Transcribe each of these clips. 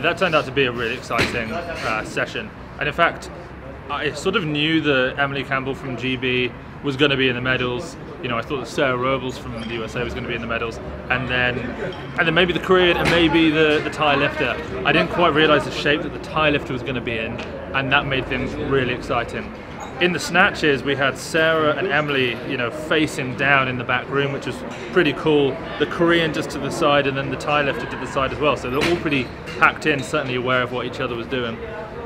That turned out to be a really exciting uh, session. And in fact, I sort of knew that Emily Campbell from GB was going to be in the medals. You know, I thought that Sarah Robles from the USA was going to be in the medals, and then, and then maybe the Korean and maybe the, the Thai lifter. I didn't quite realise the shape that the Thai lifter was going to be in, and that made things really exciting. In the snatches, we had Sarah and Emily, you know, facing down in the back room, which was pretty cool. The Korean just to the side, and then the Thai lifter to the side as well. So they're all pretty packed in, certainly aware of what each other was doing.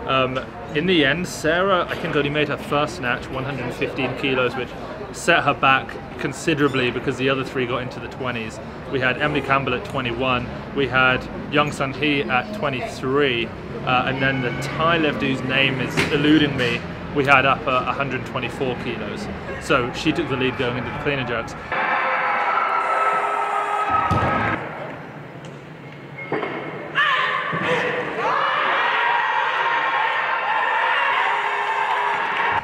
Um, in the end, Sarah, I think, only made her first snatch, 115 kilos, which set her back considerably because the other three got into the 20s. We had Emily Campbell at 21, we had Young Sun Hee at 23, uh, and then the Thai lifter whose name is eluding me, we had up at 124 kilos. So she took the lead going into the cleaner jerks.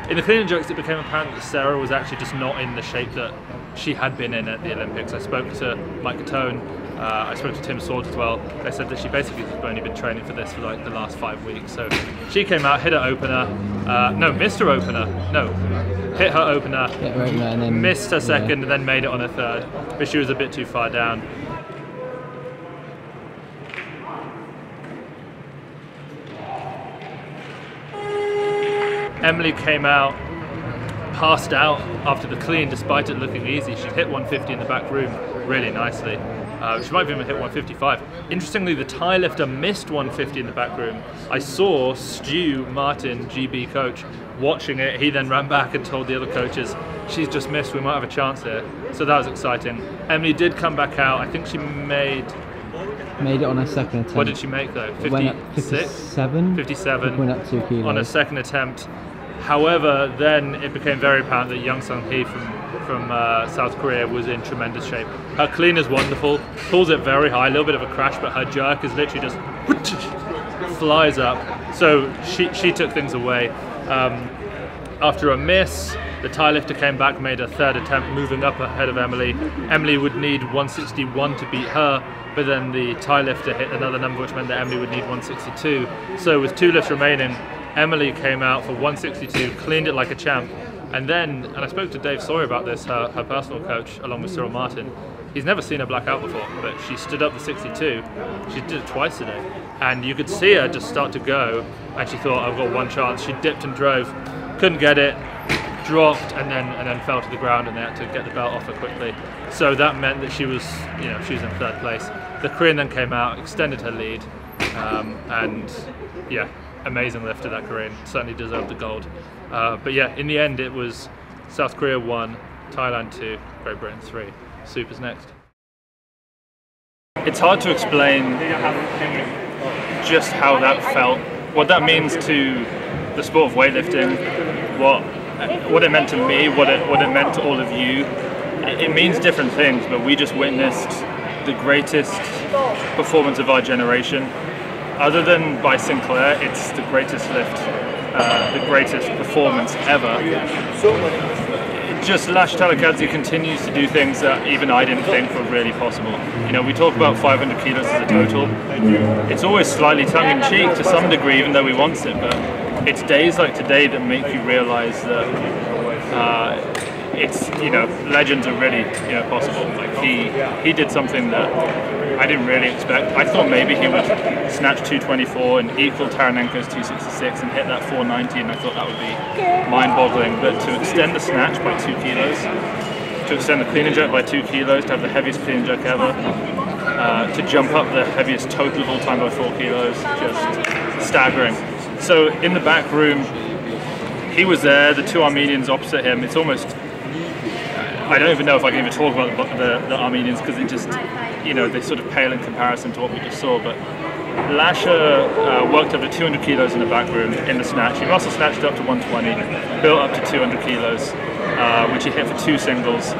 in the clean and jerks, it became apparent that Sarah was actually just not in the shape that she had been in at the Olympics. I spoke to Mike Cottone, uh, I spoke to Tim Swords as well. They said that she basically has only been training for this for like the last five weeks. So she came out, hit her opener, uh, no, missed her opener, no, hit her opener, Hit her opener and then- missed her second, yeah. and then made it on her third. But she was a bit too far down. Emily came out, passed out after the clean, despite it looking easy. She hit 150 in the back room really nicely. Uh, she might have even hit 155. Interestingly, the Thai lifter missed 150 in the back room. I saw Stu Martin, GB coach, watching it. He then ran back and told the other coaches, "She's just missed. We might have a chance here." So that was exciting. Emily did come back out. I think she made. Made it on her second attempt. What did she make though? It went up 56. 57. 57. Went up two kilos. on a second attempt. However, then it became very apparent that Young Sung Hee from from uh, South Korea was in tremendous shape. Her clean is wonderful, pulls it very high, a little bit of a crash, but her jerk is literally just flies up. So she she took things away. Um, after a miss, the Thai lifter came back, made a third attempt, moving up ahead of Emily. Emily would need 161 to beat her, but then the Thai lifter hit another number, which meant that Emily would need 162. So with two lifts remaining, Emily came out for 162, cleaned it like a champ. And then, and I spoke to Dave Sawyer about this, her, her personal coach, along with Cyril Martin. He's never seen her black out before, but she stood up the 62. She did it twice today. And you could see her just start to go, and she thought, I've got one chance. She dipped and drove, couldn't get it, dropped, and then and then fell to the ground, and they had to get the belt off her quickly. So that meant that she was, you know, she was in third place. The Korean then came out, extended her lead, um, and yeah, amazing lift to that Korean. Certainly deserved the gold. Uh, but yeah, in the end, it was South Korea one, Thailand two, Great Britain three. Super's next. It's hard to explain just how that felt, what that means to the sport of weightlifting, what what it meant to me, what it what it meant to all of you. It, it means different things, but we just witnessed the greatest performance of our generation. Other than by Sinclair, it's the greatest lift, uh, the greatest performance ever. Just Lash Talakhadze continues to do things that even I didn't think were really possible. You know, we talk about 500 kilos as a total. It's always slightly tongue in cheek to some degree, even though we want it. But it's days like today that make you realise that uh, it's you know legends are really you know possible. He he did something that I didn't really expect. I thought maybe he would snatch 224 and equal Taranenko's 266 and hit that 490, and I thought that would be mind-boggling. But to extend the snatch by two kilos, to extend the clean and jerk by two kilos, to have the heaviest clean and jerk ever, uh, to jump up the heaviest total of all time by four kilos, just staggering. So in the back room, he was there. The two Armenians opposite him. It's almost I don't even know if I can even talk about the, the, the Armenians because it just, you know, they sort of pale in comparison to what we just saw. But Lasha uh, worked up to 200 kilos in the back room in the snatch. He also snatched up to 120, built up to 200 kilos, uh, which he hit for two singles.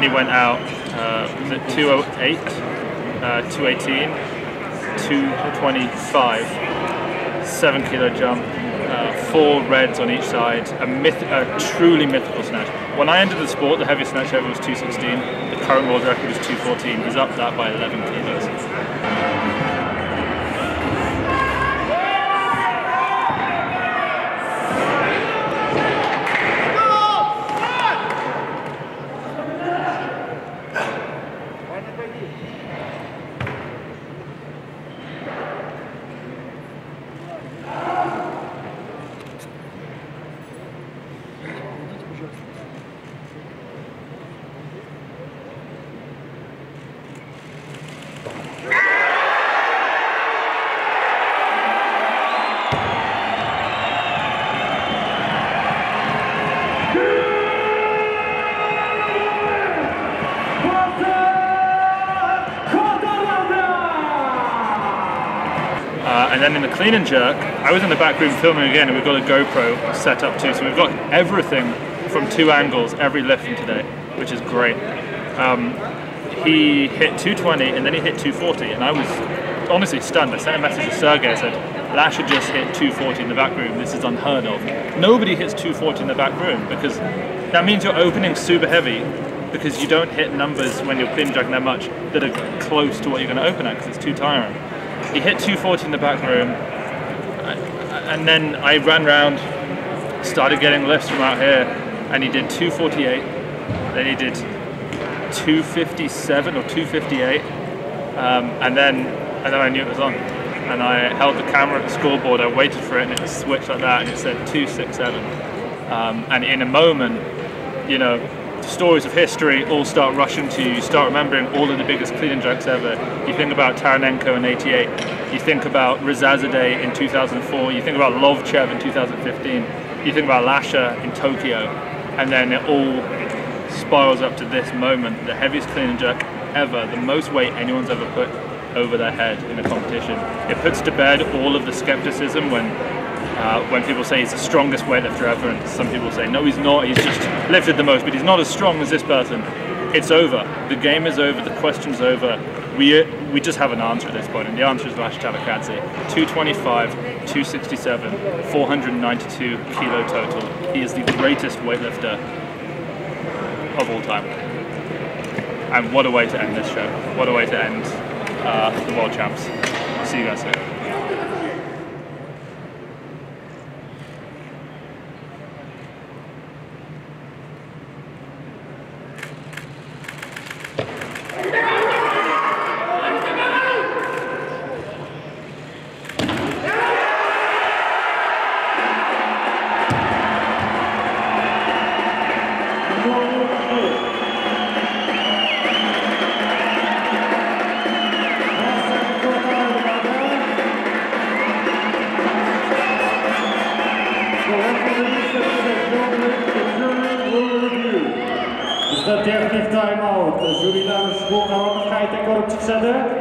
Then he went out, uh, was it 208, uh, 218, 225, seven kilo jump, uh, four reds on each side, a, myth- a truly mythical snatch. When I entered the sport, the heaviest snatch ever was 216. The current world record is 214. He's up that by 11 kilos. Uh, and then in the clean and jerk, I was in the back room filming again, and we've got a GoPro set up too. So we've got everything from two angles, every lift from today, which is great. Um, he hit 220 and then he hit 240, and I was honestly stunned. I sent a message to Sergey. I said, Lasha just hit 240 in the back room. This is unheard of. Nobody hits 240 in the back room because that means you're opening super heavy because you don't hit numbers when you're clean jerking that much that are close to what you're going to open at because it's too tiring. He hit 240 in the back room, and then I ran round, started getting lifts from out here, and he did 248, then he did 257 or 258, um, and then and then I knew it was on. And I held the camera at the scoreboard, I waited for it, and it switched like that, and it said 267. Um, and in a moment, you know, stories of history all start rushing to you. You start remembering all of the biggest clean and jerks ever. You think about Taranenko in '88. You think about Rezazadeh in 2004. You think about Lovchev in 2015. You think about Lasha in Tokyo, and then it all spirals up to this moment: the heaviest clean and jerk ever, the most weight anyone's ever put over their head in a competition. It puts to bed all of the skepticism when uh, when people say he's the strongest weightlifter ever, and some people say no, he's not. He's just lifted the most, but he's not as strong as this person. It's over. The game is over. The question's over. We we just have an answer at this point, and the answer is Lash Talakhadze. 225, 267, 492 kilo total. He is the greatest weightlifter of all time. And what a way to end this show. What a way to end uh, the World Champs. See you guys soon. chiqishadi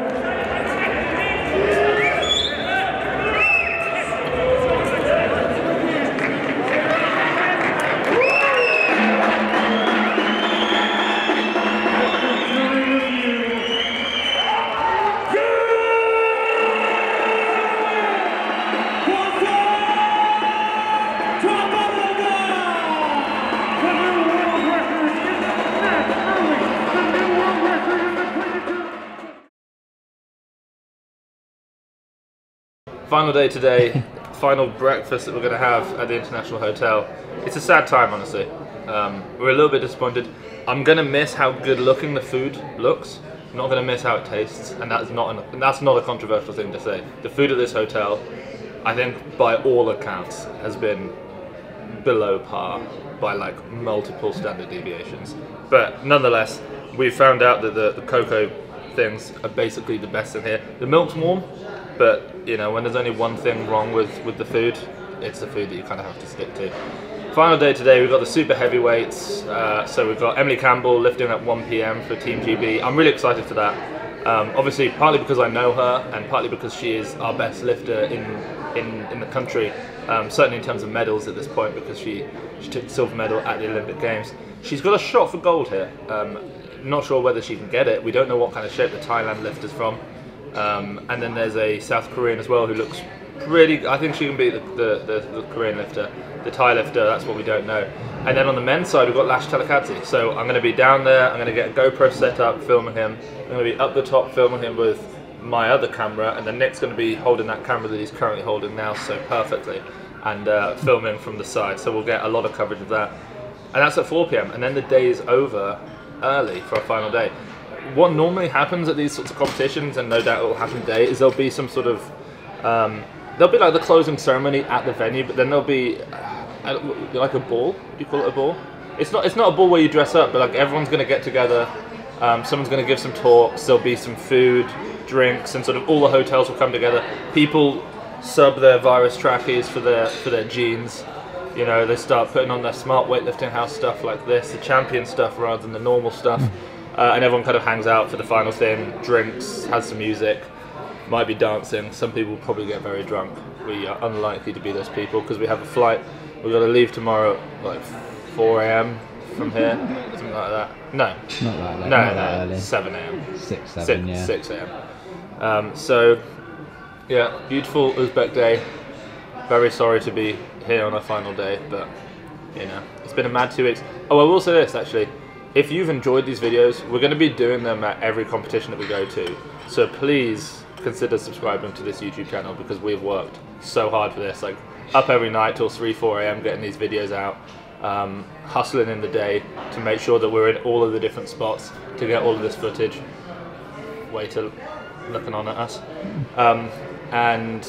Final day today, final breakfast that we're going to have at the International Hotel. It's a sad time, honestly. Um, we're a little bit disappointed. I'm going to miss how good looking the food looks. I'm not going to miss how it tastes, and that's not an, and that's not a controversial thing to say. The food at this hotel, I think, by all accounts, has been below par by like multiple standard deviations. But nonetheless, we found out that the, the cocoa things are basically the best in here. The milk's warm, but you know when there's only one thing wrong with with the food, it's the food that you kind of have to stick to. Final day today, we've got the super heavyweights. Uh, so we've got Emily Campbell lifting at 1 p.m. for Team GB. I'm really excited for that. Um, obviously, partly because I know her, and partly because she is our best lifter in in, in the country. Um, certainly in terms of medals at this point, because she she took the silver medal at the Olympic Games. She's got a shot for gold here. Um, not sure whether she can get it. We don't know what kind of shape the Thailand lift is from. Um, and then there's a South Korean as well who looks pretty. I think she can beat the, the, the, the Korean lifter, the Thai lifter. That's what we don't know. And then on the men's side, we've got Lash Talakhadze. So I'm going to be down there. I'm going to get a GoPro set up, filming him. I'm going to be up the top, filming him with my other camera, and then Nick's going to be holding that camera that he's currently holding now so perfectly, and uh, filming from the side. So we'll get a lot of coverage of that. And that's at 4 p.m. And then the day is over early for our final day. What normally happens at these sorts of competitions, and no doubt it will happen today, is there'll be some sort of um, there'll be like the closing ceremony at the venue, but then there'll be uh, like a ball. Do you call it a ball? It's not. It's not a ball where you dress up, but like everyone's going to get together. Um, someone's going to give some talks. There'll be some food, drinks, and sort of all the hotels will come together. People sub their virus trackies for their for their jeans. You know, they start putting on their smart weightlifting house stuff like this, the champion stuff rather than the normal stuff. Uh, and everyone kind of hangs out for the final thing, drinks, has some music, might be dancing. Some people probably get very drunk. We are unlikely to be those people because we have a flight. We've got to leave tomorrow at like 4 a.m. from here, something like that. No, Not that, no, late, not that no, early. 7 a.m. Six, seven, Six, yeah. 6 a.m. Um, so, yeah, beautiful Uzbek day. Very sorry to be here on our final day, but you know, it's been a mad two weeks. Oh, I will say this actually. If you've enjoyed these videos, we're going to be doing them at every competition that we go to. So please consider subscribing to this YouTube channel because we've worked so hard for this. Like up every night till 3, 4 a.m. getting these videos out, um, hustling in the day to make sure that we're in all of the different spots to get all of this footage. Way to looking on at us. Um, and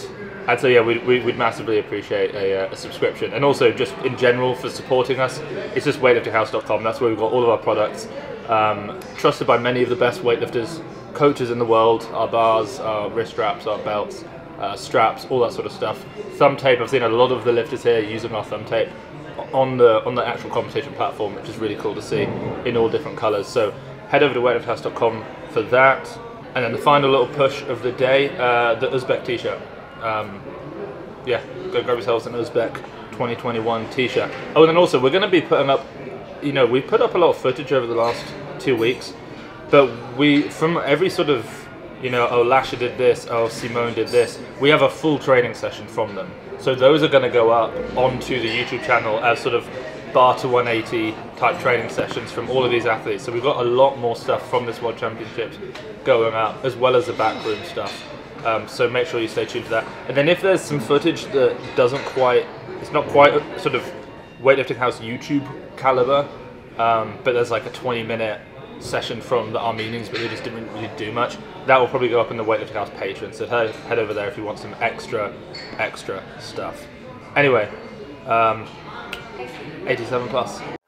and so yeah, we'd, we'd massively appreciate a, uh, a subscription, and also just in general for supporting us. It's just weightliftinghouse.com. That's where we've got all of our products, um, trusted by many of the best weightlifters, coaches in the world. Our bars, our wrist straps, our belts, uh, straps, all that sort of stuff. Thumb tape. I've seen a lot of the lifters here using our thumb tape on the on the actual competition platform, which is really cool to see in all different colours. So head over to weightliftinghouse.com for that. And then the final little push of the day, uh, the Uzbek t-shirt. Um, yeah, go grab yourselves an Uzbek 2021 t-shirt. Oh, and then also we're going to be putting up, you know, we put up a lot of footage over the last two weeks, but we, from every sort of, you know, oh, Lasha did this, oh, Simone did this, we have a full training session from them. So those are going to go up onto the YouTube channel as sort of bar to 180 type training sessions from all of these athletes. So we've got a lot more stuff from this World Championships going out, as well as the backroom stuff. Um, so make sure you stay tuned to that. And then if there's some footage that doesn't quite, it's not quite sort of weightlifting house YouTube caliber, um, but there's like a 20 minute session from the Armenians, but they just didn't really do much. That will probably go up in the weightlifting house Patreon. So head, head over there if you want some extra, extra stuff. Anyway, um, 87 plus.